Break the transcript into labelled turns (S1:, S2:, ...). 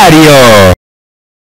S1: Rosario.